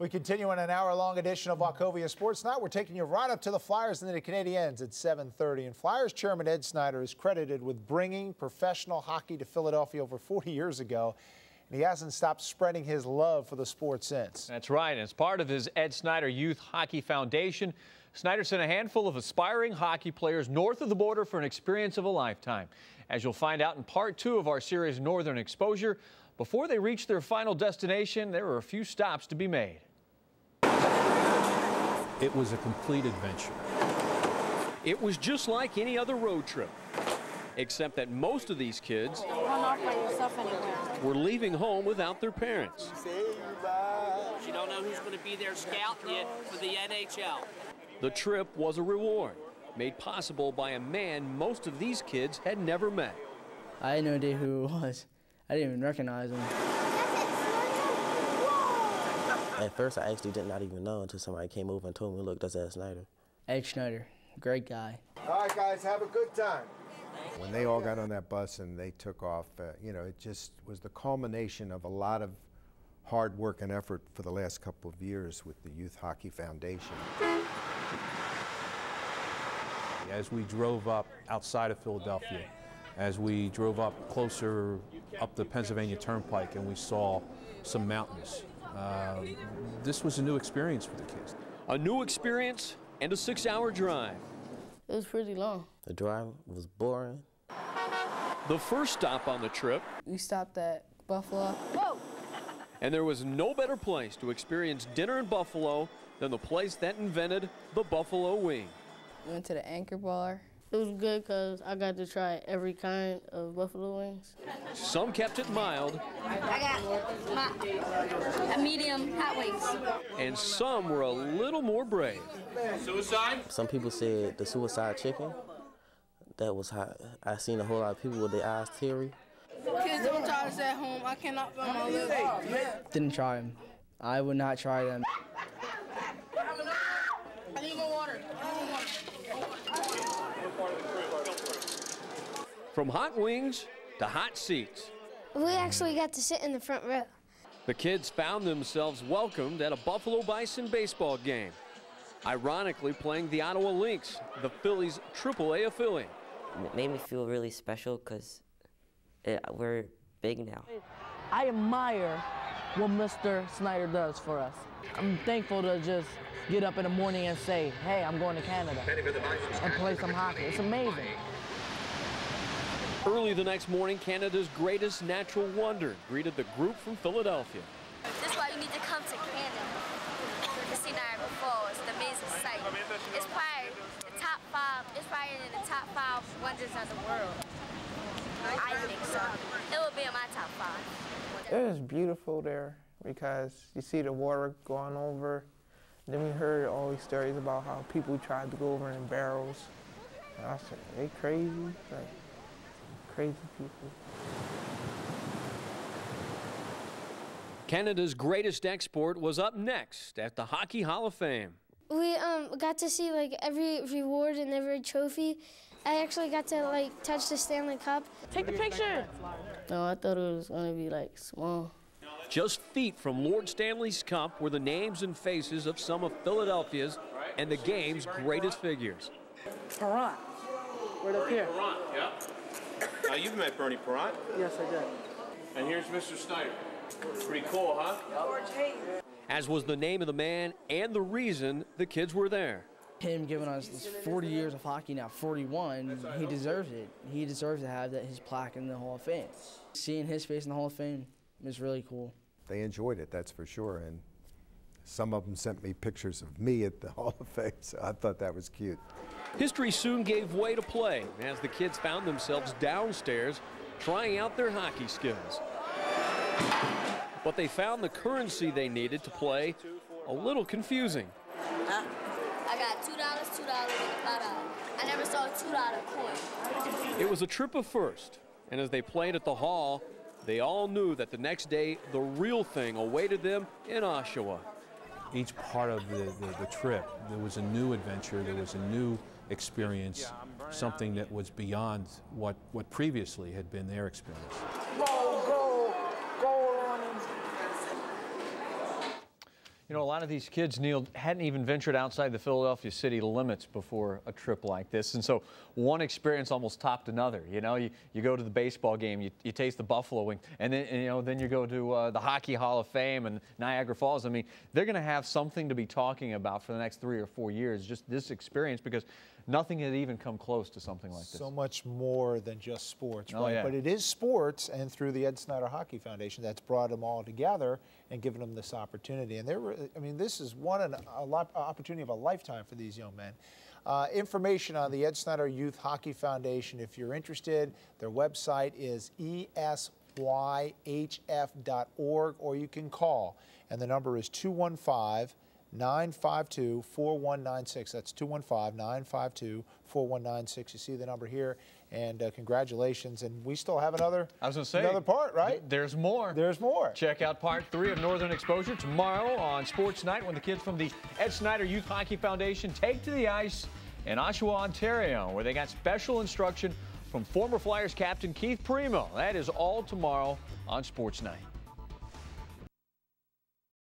We continue on an hour-long edition of Wachovia Sports Night. We're taking you right up to the Flyers and the Canadiens at 7:30. And Flyers chairman Ed Snider is credited with bringing professional hockey to Philadelphia over 40 years ago. And he hasn't stopped spreading his love for the sport since. That's right. As part of his Ed Snider Youth Hockey Foundation, Snider sent a handful of aspiring hockey players north of the border for an experience of a lifetime. As you'll find out in part two of our series, Northern Exposure, before they reached their final destination, there were a few stops to be made. It was a complete adventure. It was just like any other road trip, except that most of these kids were leaving home without their parents. You don't know who's going to be there scouting you for the NHL. The trip was a reward, made possible by a man most of these kids had never met. I had no idea who it was. I didn't even recognize him. At first, I actually did not even know until somebody came over and told me, look, that's Ed Snider. Ed Snider, great guy. All right, guys, have a good time. When they all got on that bus and they took off, uh, you know, it just was the culmination of a lot of hard work and effort for the last couple of years with the Youth Hockey Foundation. As we drove up outside of Philadelphia, as we drove up closer up the Pennsylvania Turnpike and we saw some mountains, uh, this was a new experience for the kids. A new experience and a six-hour drive. It was pretty long. The drive was boring. The first stop on the trip. We stopped at Buffalo. Whoa! And there was no better place to experience dinner in Buffalo than the place that invented the Buffalo Wing. We went to the Anchor Bar. It was good because I got to try every kind of buffalo wings. Some kept it mild. I got my, a medium hot wings. And some were a little more brave. Suicide? Some people said the suicide chicken. That was hot. I seen a whole lot of people with their eyes teary. Kids don't try this at home. I cannot feel my lips. Didn't try them. I would not try them. I need more water. From hot wings to hot seats. We actually got to sit in the front row. The kids found themselves welcomed at a Buffalo Bison baseball game. Ironically, playing the Ottawa Lynx, the Phillies' AAA affiliate. It made me feel really special because we're big now. I admire what Mr. Snider does for us. I'm thankful to just get up in the morning and say, hey, I'm going to Canada and play some hockey. It's amazing. Early the next morning, Canada's greatest natural wonder greeted the group from Philadelphia. This is why you need to come to Canada to see Niagara Falls. It's an amazing sight. It's probably the top five, it's probably in the top five wonders of the world. I think so. It will be in my top five. It was beautiful there because you see the water going over. Then we heard all these stories about how people tried to go over in barrels. And I said, they crazy? Like, crazy people. Canada's greatest export was up next at the Hockey Hall of Fame. We um, got to see like every reward and every trophy. I actually got to like touch the Stanley Cup. Take the picture. No, I thought it was gonna be like small. Just feet from Lord Stanley's Cup were the names and faces of some of Philadelphia's and the game's greatest figures. Parent, right up here. Parent, yeah. Now you've met Bernie Parent. Yes, I did. And here's Mr. Snider. Pretty cool, huh? As was the name of the man and the reason the kids were there. Him giving us 40 years of hockey now, 41, he deserves it. He deserves to have that his plaque in the Hall of Fame. Seeing his face in the Hall of Fame is really cool. They enjoyed it, that's for sure. And some of them sent me pictures of me at the Hall of Fame, so I thought that was cute. History soon gave way to play as the kids found themselves downstairs trying out their hockey skills. But they found the currency they needed to play a little confusing. I got $2, $2, and $5. I never saw a $2 coin. It was a trip of first, and as they played at the hall, they all knew that the next day the real thing awaited them in Oshawa. Each part of the, the, the trip, there was a new adventure, there was a new experience, something that was beyond what, what previously had been their experience. You know, a lot of these kids, Neil, hadn't even ventured outside the Philadelphia city limits before a trip like this. And so one experience almost topped another. You know, you, you go to the baseball game, you, you taste the buffalo wing, and then, you know, then you go to uh, the Hockey Hall of Fame and Niagara Falls. I mean, they're going to have something to be talking about for the next three or four years, just this experience, because nothing had even come close to something like this. So much more than just sports, Oh, right? yeah. But it is sports, and through the Ed Snider Hockey Foundation, that's brought them all together and given them this opportunity. And they're, I mean, this is one an, a lot, opportunity of a lifetime for these young men. Uh, information on the Ed Snider Youth Hockey Foundation, if you're interested, their website is E esyhf.org, or you can call, and the number is 215 952 4196. That's 215 952 4196. You see the number here, and uh, congratulations. And we still have another, I was to say another part, right? th- There's more. There's more. Check out part three of Northern Exposure tomorrow on Sports Night when the kids from the Ed Snider Youth Hockey Foundation take to the ice in Oshawa, Ontario, where they got special instruction from former Flyers captain Keith Primeau. That is all tomorrow on Sports Night.